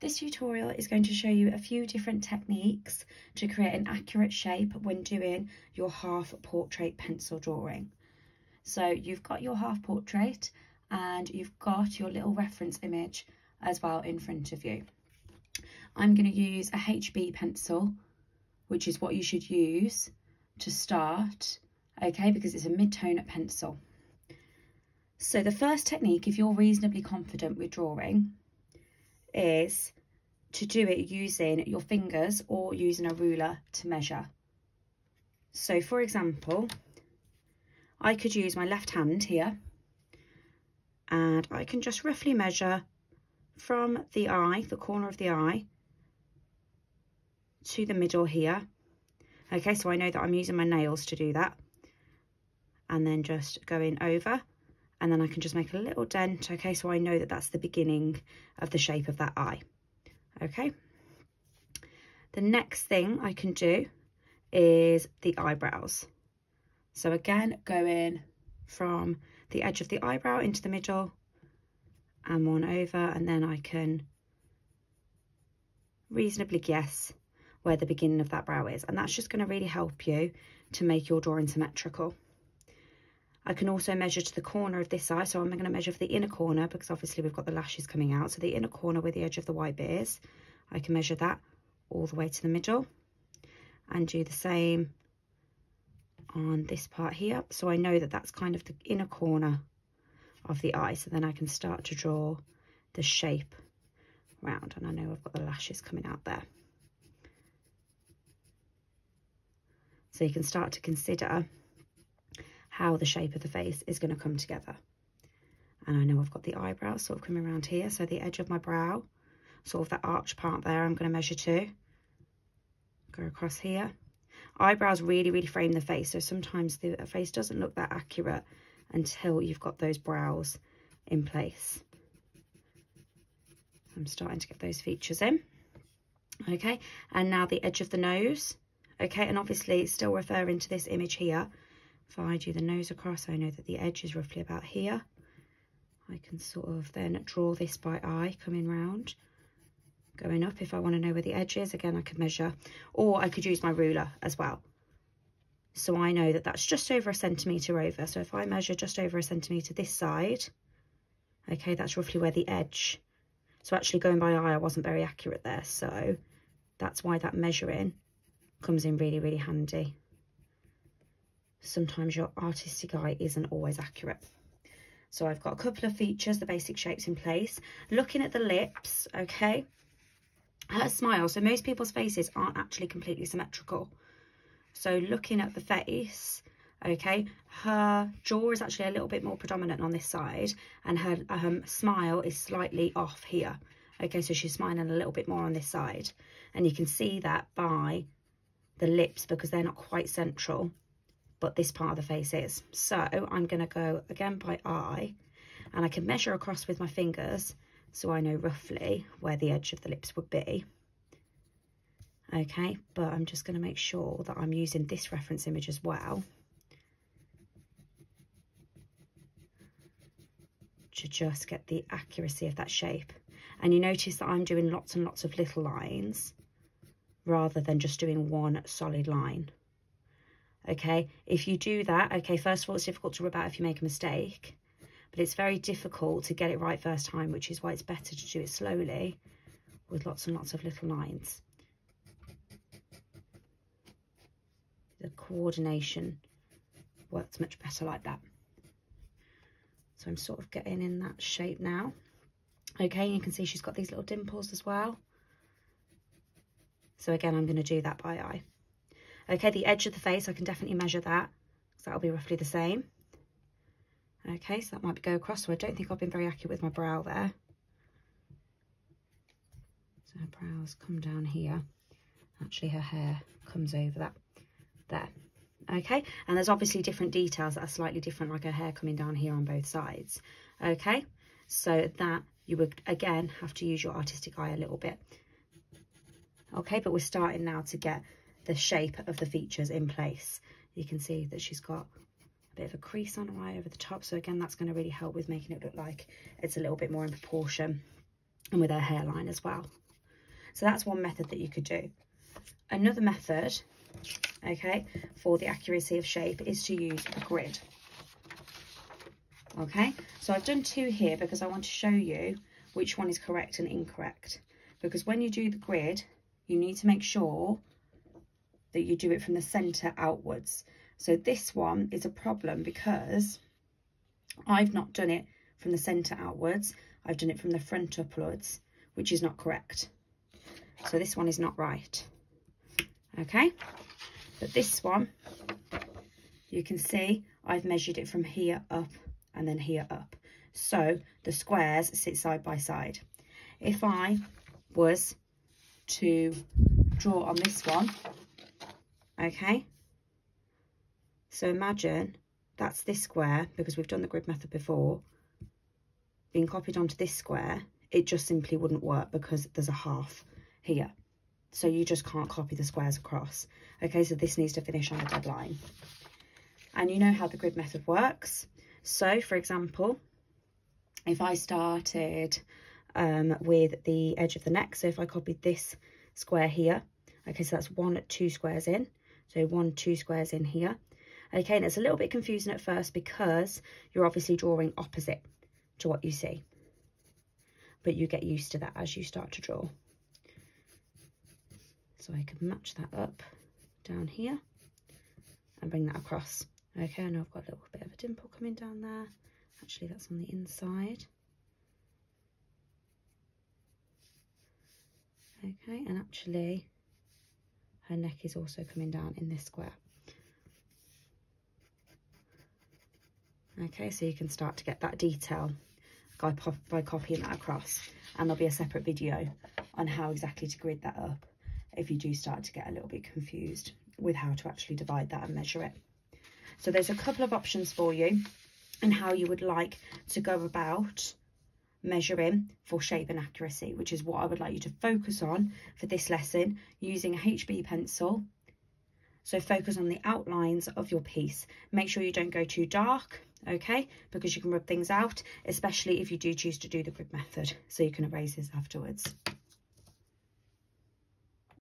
This tutorial is going to show you a few different techniques to create an accurate shape when doing your half portrait pencil drawing. So you've got your half portrait and you've got your little reference image as well in front of you. I'm going to use a HB pencil, which is what you should use to start, okay, because it's a mid-tone pencil. So the first technique, if you're reasonably confident with drawing, is to do it using your fingers or using a ruler to measure. So for example, I could use my left hand here and I can just roughly measure from the eye, the corner of the eye, to the middle here. Okay, so I know that I'm using my nails to do that. And then just going over and then I can just make a little dent. Okay, so I know that that's the beginning of the shape of that eye. Okay. The next thing I can do is the eyebrows. So again, going from the edge of the eyebrow into the middle and one over and then I can reasonably guess where the beginning of that brow is and that's just going to really help you to make your drawing symmetrical. I can also measure to the corner of this eye so I'm going to measure for the inner corner because obviously we've got the lashes coming out. So the inner corner where the edge of the white bit is I can measure that all the way to the middle and do the same on this part here. So I know that that's kind of the inner corner of the eye so then I can start to draw the shape round. And I know I've got the lashes coming out there. So you can start to consider how the shape of the face is going to come together and I know I've got the eyebrows sort of coming around here so the edge of my brow sort of that arch part there I'm going to measure to go across here eyebrows really, really frame the face. So sometimes the face doesn't look that accurate until you've got those brows in place. I'm starting to get those features in. Okay, and now the edge of the nose. Okay, and obviously still referring to this image here. If I do the nose across, I know that the edge is roughly about here. I can sort of then draw this by eye coming round going up if I want to know where the edge is. Again, I could measure, or I could use my ruler as well. So I know that that's just over a centimetre over. So if I measure just over a centimetre this side, okay, that's roughly where the edge. So actually going by eye, I wasn't very accurate there. So that's why that measuring comes in really, really handy. Sometimes your artistic eye isn't always accurate. So I've got a couple of features, the basic shapes in place. Looking at the lips, okay, her smile. So most people's faces aren't actually completely symmetrical. So looking at the face, okay, her jaw is actually a little bit more predominant on this side and her um, smile is slightly off here. Okay, so she's smiling a little bit more on this side. And you can see that by the lips because they're not quite central, but this part of the face is. So I'm going to go again by eye and I can measure across with my fingers so I know roughly where the edge of the lips would be. Okay, but I'm just going to make sure that I'm using this reference image as well. To just get the accuracy of that shape. And you notice that I'm doing lots and lots of little lines rather than just doing one solid line. Okay, if you do that, okay, first of all, it's difficult to rub out if you make a mistake but it's very difficult to get it right first time, which is why it's better to do it slowly with lots and lots of little lines. The coordination works much better like that. So I'm sort of getting in that shape now. Okay, you can see she's got these little dimples as well. So again, I'm going to do that by eye. Okay, the edge of the face, I can definitely measure that. So that'll be roughly the same. Okay, so that might go across. So I don't think I've been very accurate with my brow there. So her brows come down here. Actually, her hair comes over that there. Okay, and there's obviously different details that are slightly different, like her hair coming down here on both sides. Okay, so that you would, again, have to use your artistic eye a little bit. Okay, but we're starting now to get the shape of the features in place. You can see that she's got a bit of a crease on her eye over the top. So again, that's going to really help with making it look like it's a little bit more in proportion and with her hairline as well. So that's one method that you could do. Another method, okay, for the accuracy of shape is to use a grid. Okay, so I've done two here because I want to show you which one is correct and incorrect. Because when you do the grid, you need to make sure that you do it from the centre outwards. So this one is a problem because I've not done it from the centre outwards. I've done it from the front upwards, which is not correct. So this one is not right. Okay, but this one, you can see I've measured it from here up and then here up. So the squares sit side by side. If I was to draw on this one, okay, so imagine that's this square, because we've done the grid method before, being copied onto this square, it just simply wouldn't work because there's a half here. So you just can't copy the squares across. Okay, so this needs to finish on a deadline. And you know how the grid method works. So, for example, if I started um, with the edge of the neck, so if I copied this square here, okay, so that's one, two squares in. So one, two squares in here. Okay, and it's a little bit confusing at first because you're obviously drawing opposite to what you see. But you get used to that as you start to draw. So I can match that up down here and bring that across. Okay, I know I've got a little bit of a dimple coming down there. Actually, that's on the inside. Okay, and actually her neck is also coming down in this square. Okay, so you can start to get that detail by, by copying that across. And there'll be a separate video on how exactly to grid that up if you do start to get a little bit confused with how to actually divide that and measure it. So there's a couple of options for you and how you would like to go about measuring for shape and accuracy, which is what I would like you to focus on for this lesson using a HB pencil. So focus on the outlines of your piece. Make sure you don't go too dark, okay, because you can rub things out, especially if you do choose to do the grid method, so you can erase this afterwards.